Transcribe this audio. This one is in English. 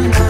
na na